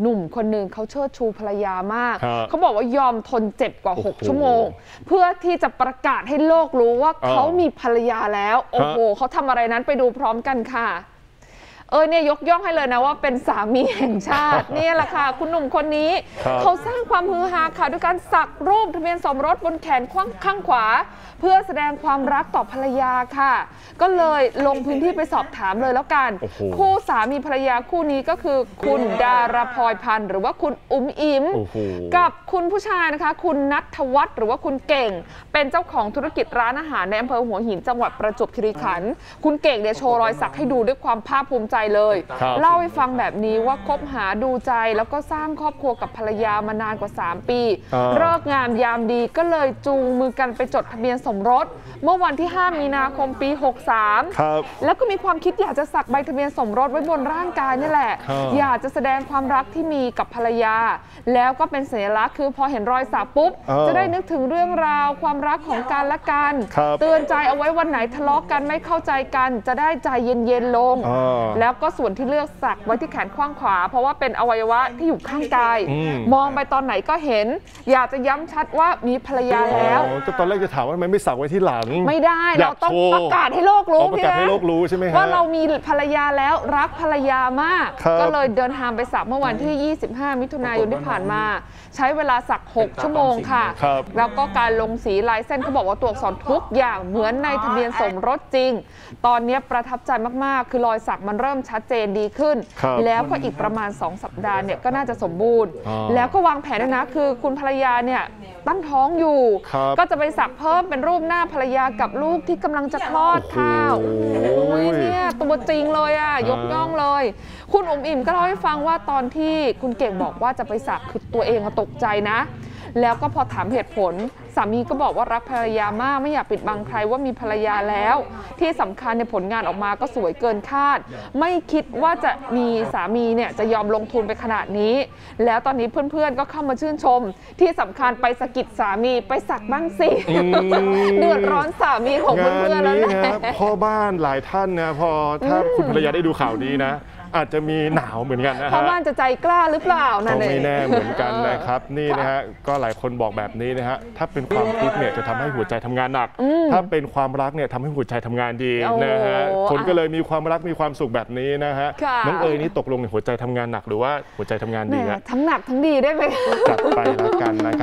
หนุ่มคนหนึ่งเขาเชิดชูภรรยามาก ครับเขาบอกว่ายอมทนเจ็บกว่า โอ้โห6 ชั่วโมง เพื่อที่จะประกาศให้โลกรู้ว่าอ่า เขามีภรรยาแล้ว โอ้โหเขาทำอะไรนั้นไปดูพร้อมกันค่ะ เออเนี่ยยกย่องให้เลยนะว่าเป็นสามีแห่งชาติเนี่ยแหละค่ะ คุณหนุ่มคนนี้ ครับเขาสร้างความฮือฮาค่ะด้วยการสักรูปทะเบียนสมรสบนแขนข้างข้างขวา เพื่อแสดงความรักต่อภรรยาค่ะ ก็เลยลงพื้นที่ไปสอบถามเลยแล้วกัน โอ้โห คู่สามีภรรยาคู่นี้ก็คือคุณดาราพลอยพันธ์ หรือว่าคุณอุ๋มอิ๋ม โอ้โห กับคุณผู้ชายนะคะ คุณนัทวัฒน์หรือว่าคุณเก่ง เป็นเจ้าของธุรกิจร้านอาหารในอำเภอหัวหินจังหวัดประจวบคีรีขันธ์คุณเก่งเนี่ยโชว์รอยสักให้ดูด้วยความภาคภูมิใจเลยครับเล่าให้ฟังแบบนี้ว่าคบหาดูใจแล้วก็สร้างครอบครัวกับภรรยามานานกว่า 3 ปีอ่าเลิกงามยามดีก็เลยจูงมือกันไปจดทะเบียนสมรส เมื่อวันที่ 5 มีนาคมปี 63ครับแล้วก็มีความคิดอยากจะสักใบทะเบียนสมรสไว้บนร่างกายนี่แหละครับอยากจะแสดงความรักที่มีกับภรรยา แล้วก็เป็นสัญลักษณ์คือพอเห็นรอยสักปุ๊บเออจะได้นึกถึงเรื่องราวความรักของกันและกันครับเตือนใจเอาไว้วันไหนทะเลาะกันไม่เข้าใจกัน จะได้ใจเย็นๆลงเออแล้วก็ส่วนที่เลือกสักไว้ที่แขนข้างขวา เพราะว่าเป็นอวัยวะที่อยู่ข้างกายอืม มองไปตอนไหนก็เห็น อยากจะย้ำชัดว่ามีภรรยาแล้ว อ๋อก็ตอนแรกจะถามว่าทำไมไม่สักไว้ที่หลังไม่ได้อยาเรากต้องโชว์ประกาศให้โลกรู้อ๋อประกาศพี่ให้นะโลกรู้ใช่ไหมฮะ ว่าเรามีภรรยาแล้วรักภรรยามาก ครับ ก็เลยเดินทางไปสักเมื่อวันที่ 25 มิถุนายนที่ผ่านมา ใช้เวลาสัก 6 ชั่วโมงค่ะ ครับ แล้วก็การลงสีลายเส้นเขาบอกว่าตัวอักษรทุกอย่างเหมือนในทะเบียนสมรสจริง ตอนนี้ประทับใจมากๆ คือรอยสักมันเริ่มชัดเจนดีขึ้น ครับแล้วก็อีกประมาณ 2 สัปดาห์เนี่ยก็น่าจะสมบูรณ์ อ๋อแล้วก็วางแผนด้วยนะคือคุณภรรยาเนี่ยตั้งท้องอยู่ ครับก็จะไปสักเพิ่มเป็นรูปหน้าภรรยากับลูกที่กำลังจะคลอดค่ะโอ้โห โอ้ยเนี่ย ตัวจริงเลยอะ ยกย่องเลย คุณอุ๋มอิ่มก็เล่าให้ฟังว่าตอนที่คุณเก่งบอกว่าจะไปสักคือตัวเองอะตกใจนะ แล้วก็พอถามเหตุผล สามีก็บอกว่ารักภรรยามากไม่อยากปิดบังใครว่ามีภรรยาแล้ว ที่สำคัญในยผลงานออกมาก็สวยเกินคาด ไม่คิดว่าจะมีสามีเนี่ยจะยอมลงทุนไปขนาดนี้ แล้วตอนนี้เพื่อนๆก็เข้ามาชื่นชม ที่สำคัญไปสะกิดสามีไปสักบ้างสิอืมเดือดร้อนสามีของงานเพื่อนๆแล้วนี้แหนะละพ่อบ้านหลายท่านนะพอถ้าคุณภรรยาได้ดูข่าวนี้นะ อาจจะมีหนาวเหมือนกันนะเพราะฮะบ้านจะใจกล้าหรือเปล่าก็นั่นเอง ไม่แน่เหมือนกันนะครับ นี่นะฮะก็หลายคนบอกแบบนี้นะฮะถ้าเป็นความทุกข์เนี่ยจะทำให้หัวใจทำงานหนักถ้าเป็นความรักเนี่ยทำให้หัวใจทำงานดีโอ้นะฮะคนก็เลยมีความรักมีความสุขแบบนี้นะฮะค่ะ น้องเอ๋ยนี่ตกลงในหัวใจทำงานหนักหรือว่าหัวใจทำงานแหดีมฮะทั้งหนักทั้งดีได้ไหม จัดไปแล้วกันนะครับ